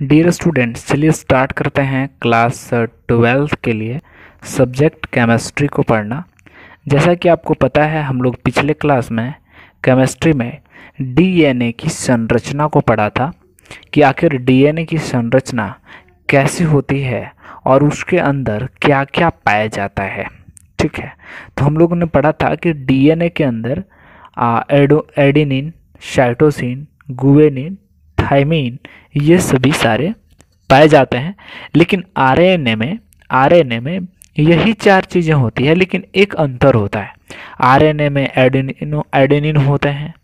Dear students चलिए start करते हैं क्लास ट्वेल्थ के लिए सब्जेक्ट केमिस्ट्री को पढ़ना। जैसा कि आपको पता है, हम लोग पिछले क्लास में केमिस्ट्री में डीएनए की संरचना को पढ़ा था कि आखिर डीएनए की संरचना कैसी होती है और उसके अंदर क्या क्या पाया जाता है। ठीक है? तो हम लोगों ने पढ़ा था कि डीएनए के अंदर एडो एडिनिन साइटोसिन गुएनिन थाइमिन, ये सभी सारे पाए जाते हैं। लेकिन आरएनए में आरएनए में यही चार चीज़ें होती है, लेकिन एक अंतर होता है। आरएनए में एडेनिन एडेनिन होते हैं,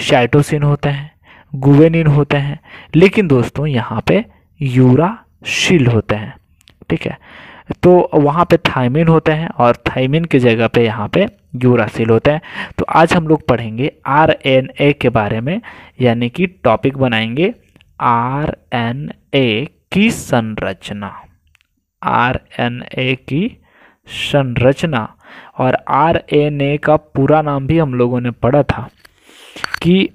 साइटोसिन होते हैं गुवेनिन होते हैं। लेकिन दोस्तों, यहाँ पे यूराशील होते हैं, ठीक है? तो वहाँ पे थाइमिन होते हैं और थाइमिन की जगह पे यहाँ पे यूरासिल होते हैं। तो आज हम लोग पढ़ेंगे आर एन ए के बारे में, यानी कि टॉपिक बनाएँगे आर एन ए की संरचना। आर एन ए की संरचना। और आर एन ए का पूरा नाम भी हम लोगों ने पढ़ा था कि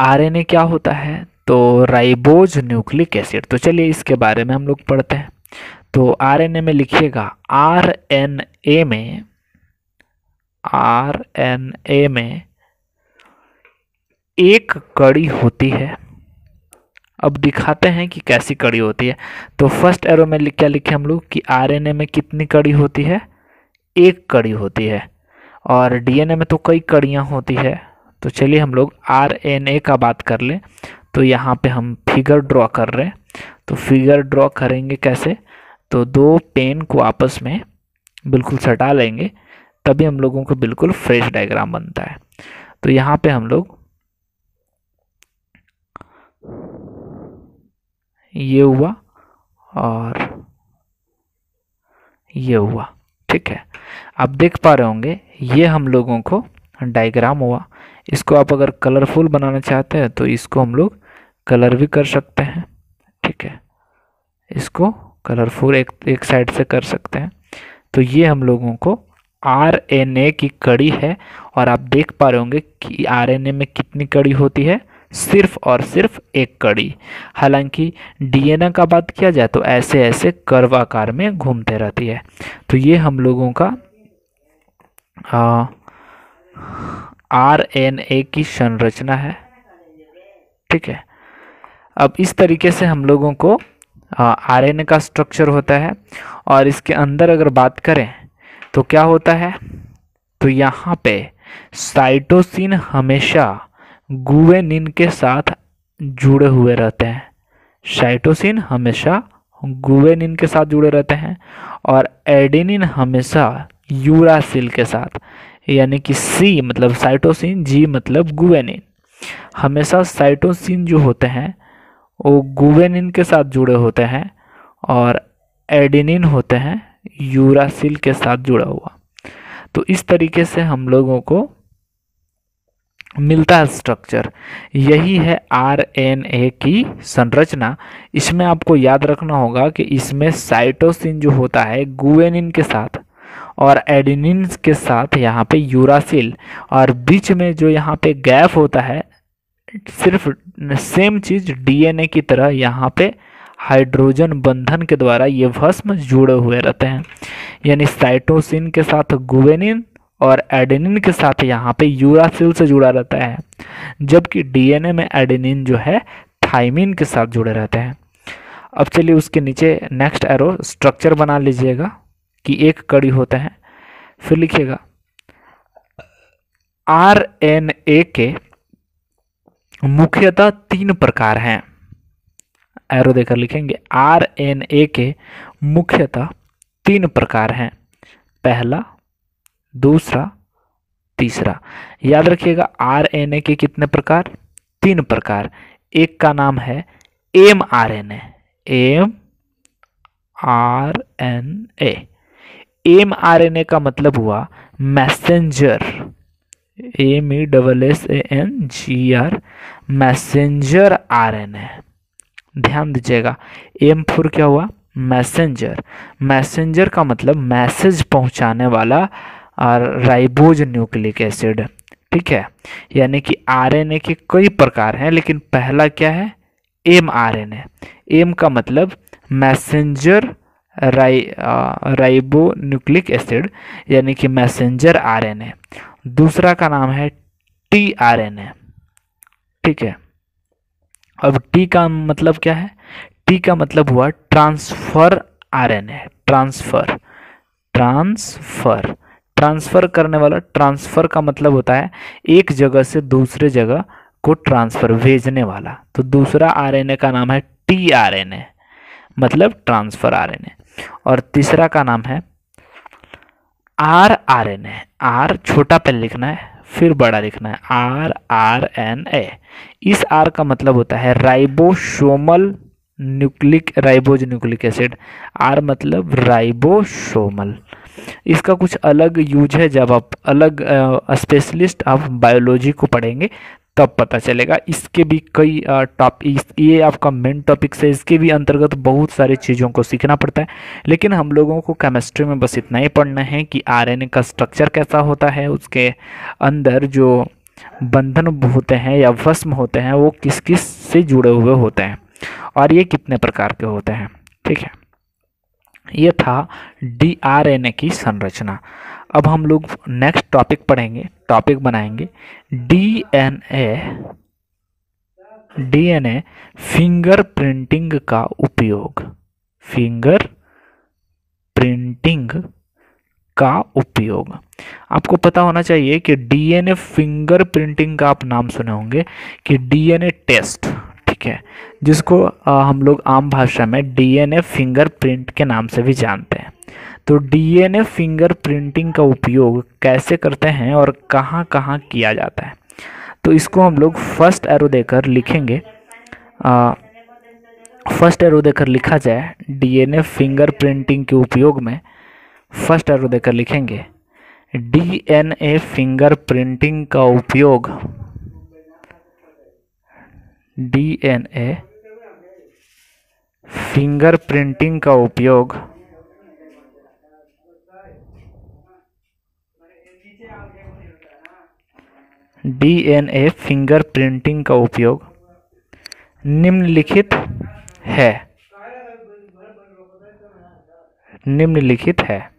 आर एन ए क्या होता है तो राइबोज न्यूक्लिक एसिड। तो चलिए इसके बारे में हम लोग पढ़ते हैं। तो आर एन ए में लिखिएगा आर एन ए में आर एन ए में एक कड़ी होती है। अब दिखाते हैं कि कैसी कड़ी होती है। तो फ़र्स्ट एरो में लिख, क्या लिखे हम लोग कि आरएनए में कितनी कड़ी होती है? एक कड़ी होती है। और डीएनए में तो कई कड़ियाँ होती है। तो चलिए हम लोग आरएनए का बात कर लें। तो यहाँ पे हम फिगर ड्रॉ कर रहे हैं। तो फिगर ड्रॉ करेंगे कैसे? तो दो पेन को आपस में बिल्कुल सटा लेंगे, तभी हम लोगों को बिल्कुल फ्रेश डायग्राम बनता है। तो यहाँ पे हम लोग ये हुआ और ये हुआ, ठीक है। आप देख पा रहे होंगे, ये हम लोगों को डायग्राम हुआ। इसको आप अगर कलरफुल बनाना चाहते हैं तो इसको हम लोग कलर भी कर सकते हैं, ठीक है। इसको कलरफुल एक एक साइड से कर सकते हैं। तो ये हम लोगों को आर एन ए की कड़ी है और आप देख पा रहे होंगे कि आर एन ए में कितनी कड़ी होती है। सिर्फ़ और सिर्फ़ एक कड़ी। हालाँकि डीएनए का बात किया जाए तो ऐसे ऐसे कर्व आकार में घूमते रहती है। तो ये हम लोगों का आर एन ए की संरचना है। ठीक है। अब इस तरीके से हम लोगों को आर एन का स्ट्रक्चर होता है और इसके अंदर अगर बात करें तो क्या होता है? तो यहाँ पे साइटोसिन हमेशा गुवेनिन के साथ जुड़े हुए रहते हैं। साइटोसिन हमेशा गुवेनिन के साथ जुड़े रहते हैं और एडेनिन हमेशा यूरासिल के साथ, यानी कि सी मतलब साइटोसिन जी मतलब गुवेनिन हमेशा साइटोसिन जो होते हैं वो गुवेनिन के साथ जुड़े होते हैं और एडिनिन होते हैं यूरासिल के साथ जुड़ा हुआ। तो इस तरीके से हम लोगों को मिलता है स्ट्रक्चर यही है आर एन ए की संरचना। इसमें आपको याद रखना होगा कि इसमें साइटोसिन जो होता है, गुवेनिन के साथ और एडिनिन के साथ यहाँ पे यूरासिल और बीच में जो यहाँ पे गैप होता है, सिर्फ़ सेम चीज़ डीएनए की तरह यहाँ पे हाइड्रोजन बंधन के द्वारा ये भस्म जुड़े हुए रहते हैं। यानी साइटोसिन के साथ गुवेनिन और एडेनिन के साथ यहाँ पे यूरासिल से जुड़ा रहता है, जबकि डीएनए में एडेनिन जो है थाइमिन के साथ जुड़े रहते हैं। अब चलिए उसके नीचे नेक्स्ट एरो स्ट्रक्चर बना लीजिएगा कि एक कड़ी होता है। फिर लिखिएगा आर एन ए के मुख्यतः तीन प्रकार हैं। एरो देकर लिखेंगे। आर एन ए के मुख्यतः तीन प्रकार हैं। पहला, दूसरा, तीसरा। याद रखिएगा आर एन ए के कितने प्रकार? तीन प्रकार। एक का नाम है M R N A M R N A M R N A का मतलब हुआ messenger. M E double S A N G R messenger R N A ध्यान दीजिएगा एम फोर क्या हुआ? मैसेंजर मैसेंजर का मतलब मैसेज पहुँचाने वाला और राइबोज न्यूक्लिक एसिड। ठीक है? यानी कि आरएनए के कई प्रकार हैं, लेकिन पहला क्या है? एम आर एन एम का मतलब मैसेंजर राइ राइबो न्यूक्लिक एसिड, यानी कि मैसेंजर आरएनए दूसरा का नाम है टी आरएनए ठीक है? अब टी का मतलब क्या है? टी का मतलब हुआ transfer R N A transfer. Transfer. Transfer करने वाला, ट्रांसफ़र का मतलब होता है एक जगह से दूसरे जगह को ट्रांसफ़र भेजने वाला। तो दूसरा आरएनए का नाम है टी आरएनए मतलब ट्रांसफ़र आरएनए। और तीसरा का नाम है R R N A R छोटा पहले लिखना है, फिर बड़ा लिखना है। R R N A. इस आर का मतलब होता है ribosomal nucleic, ribose nucleic acid. R मतलब राइबोसोमल। इसका कुछ अलग यूज़ है जब आप अलग स्पेशलिस्ट आप बायोलॉजी को पढ़ेंगे। तब पता चलेगा। इसके भी कई टॉप ये आपका मेन टॉपिक है इसके भी अंतर्गत बहुत सारी चीज़ों को सीखना पड़ता है। लेकिन हम लोगों को केमिस्ट्री में बस इतना ही पढ़ना है कि आरएनए का स्ट्रक्चर कैसा होता है, उसके अंदर जो बंधन होते हैं या भस्म होते हैं, वो किस किस से जुड़े हुए होते हैं और ये कितने प्रकार के होते हैं। ठीक है? ये था डी की संरचना। अब हम लोग नेक्स्ट टॉपिक पढ़ेंगे। टॉपिक बनाएँगे। डीएनए डीएनए फिंगर प्रिंटिंग का उपयोग। फिंगर प्रिंटिंग का उपयोग। आपको पता होना चाहिए कि डीएनए फिंगर प्रिंटिंग का आप नाम सुने होंगे कि डीएनए टेस्ट ठीक है जिसको आ, हम लोग आम भाषा में डीएनए फिंगर प्रिंट के नाम से भी जानते हैं। तो डीएनए फिंगर प्रिंटिंग का उपयोग कैसे करते हैं और कहाँ कहाँ किया जाता है? तो इसको हम लोग फ़र्स्ट एरो देकर लिखेंगे। आ, फ़र्स्ट एरो देकर लिखा जाए डीएनए फिंगर प्रिंटिंग के उपयोग में। फ़र्स्ट एरो देकर लिखेंगे। डीएनए फिंगर प्रिंटिंग का उपयोग। डीएनए फिंगर प्रिंटिंग का उपयोग। डीएनए फिंगरप्रिंटिंग का उपयोग निम्नलिखित है। निम्नलिखित है।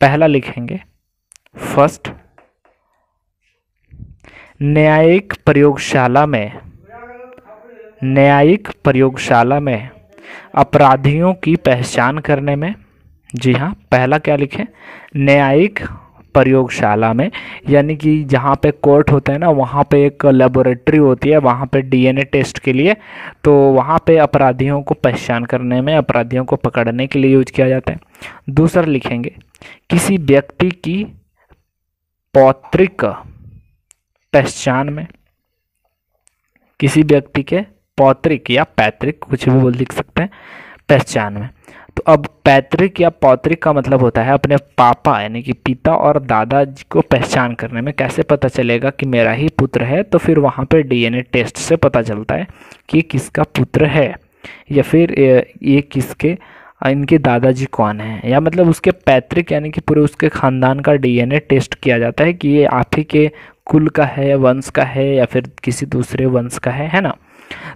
पहला लिखेंगे। फ़र्स्ट, न्यायिक प्रयोगशाला में, न्यायिक प्रयोगशाला में अपराधियों की पहचान करने में जी हाँ पहला क्या लिखें? न्यायिक प्रयोगशाला में, यानी कि जहाँ पे कोर्ट होता है ना, वहाँ पे एक लेबोरेटरी होती है, वहाँ पे डीएनए टेस्ट के लिए तो वहाँ पे अपराधियों को पहचान करने में, अपराधियों को पकड़ने के लिए यूज़ किया जाता है। दूसरा लिखेंगे, किसी व्यक्ति की पौत्रिक पहचान में, किसी व्यक्ति के पौत्रिक या पैतृक, कुछ भी बोल लिख सकते हैं, पहचान में। तो अब पैतृक या पौत्रिक का मतलब होता है अपने पापा, यानी कि पिता और दादाजी को पहचान करने में कैसे पता चलेगा कि मेरा ही पुत्र है तो फिर वहाँ पे डीएनए टेस्ट से पता चलता है कि किसका पुत्र है, या फिर ये किसके, इनके दादाजी कौन है। या मतलब उसके पैतृक, यानी कि पूरे उसके ख़ानदान का डीएनए टेस्ट किया जाता है कि ये आप ही के कुल का है, वंश का है, या फिर किसी दूसरे वंश का है है ना?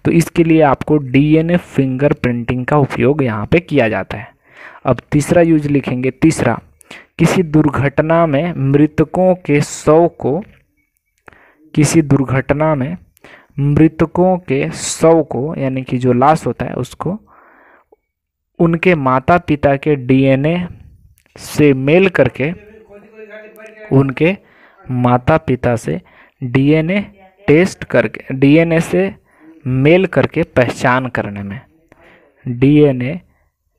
तो इसके लिए आपको डीएनए फिंगर प्रिंटिंग का उपयोग यहाँ पे किया जाता है। अब तीसरा यूज़ लिखेंगे। तीसरा, किसी दुर्घटना में मृतकों के शव को, किसी दुर्घटना में मृतकों के शव को, यानी कि जो लाश होता है उसको, उनके माता पिता के डीएनए से मेल करके उनके माता पिता से डीएनए टेस्ट करके डीएनए से मेल करके पहचान करने में। डीएनए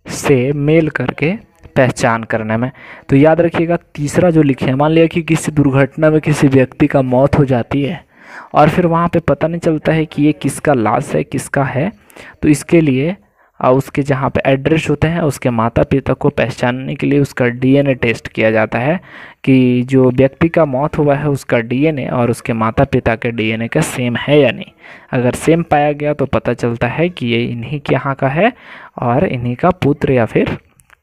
से मेल करके पहचान करने में। तो याद रखिएगा, तीसरा जो लिखे मान लिया कि किसी दुर्घटना में किसी व्यक्ति का मौत हो जाती है और फिर वहाँ पे पता नहीं चलता है कि ये किसका लाश है, किसका है। तो इसके लिए और उसके जहाँ पे एड्रेस होते हैं, उसके माता पिता को पहचानने के लिए उसका डीएनए टेस्ट किया जाता है कि जो व्यक्ति का मौत हुआ है, उसका डीएनए और उसके माता पिता के डीएनए का सेम है या नहीं। अगर सेम पाया गया तो पता चलता है कि ये इन्हीं के यहाँ का है और इन्हीं का पुत्र या फिर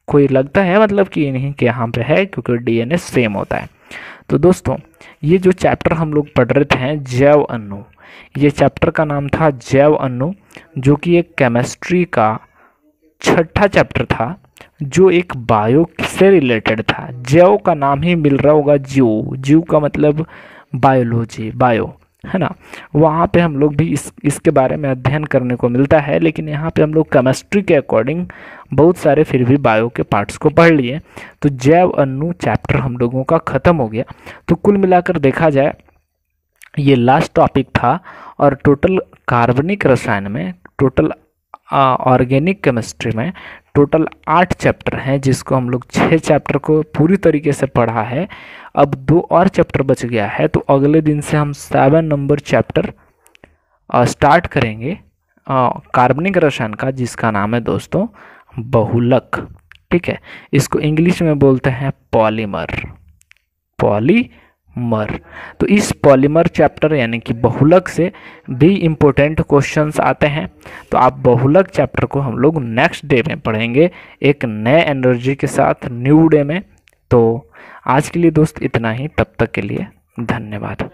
कोई लगता है मतलब कि इन्हीं के यहाँ पे है क्योंकि डीएनए सेम होता है। तो दोस्तों, ये जो चैप्टर हम लोग पढ़ रहे थे, जैव अनु ये चैप्टर का नाम था जैव अनु जो कि एक केमिस्ट्री का छठा चैप्टर था, जो एक बायो से रिलेटेड था। जैव का नाम ही मिल रहा होगा जीव जीव का मतलब बायोलॉजी बायो है ना? वहाँ पे हम लोग भी इस, इसके बारे में अध्ययन करने को मिलता है, लेकिन यहाँ पे हम लोग केमिस्ट्री के अकॉर्डिंग बहुत सारे फिर भी बायो के पार्ट्स को पढ़ लिए। तो जैव अनु चैप्टर हम लोगों का ख़त्म हो गया। तो कुल मिलाकर देखा जाए, ये लास्ट टॉपिक था, और टोटल कार्बनिक रसायन में टोटल ऑर्गेनिक केमिस्ट्री में टोटल आठ चैप्टर हैं, जिसको हम लोग छः चैप्टर को पूरी तरीके से पढ़ा है। अब दो और चैप्टर बच गया है तो अगले दिन से हम सेवन नंबर चैप्टर स्टार्ट करेंगे कार्बनिक रसायन का, जिसका नाम है दोस्तों, बहुलक। ठीक है? इसको इंग्लिश में बोलते हैं पॉलीमर। पॉली मर। तो इस पॉलीमर चैप्टर यानी कि बहुलक से भी इम्पोर्टेंट क्वेश्चंस आते हैं। तो आप बहुलक चैप्टर को हम लोग नेक्स्ट डे में पढ़ेंगे एक नए एनर्जी के साथ न्यू डे में। तो आज के लिए दोस्त इतना ही। तब तक के लिए धन्यवाद।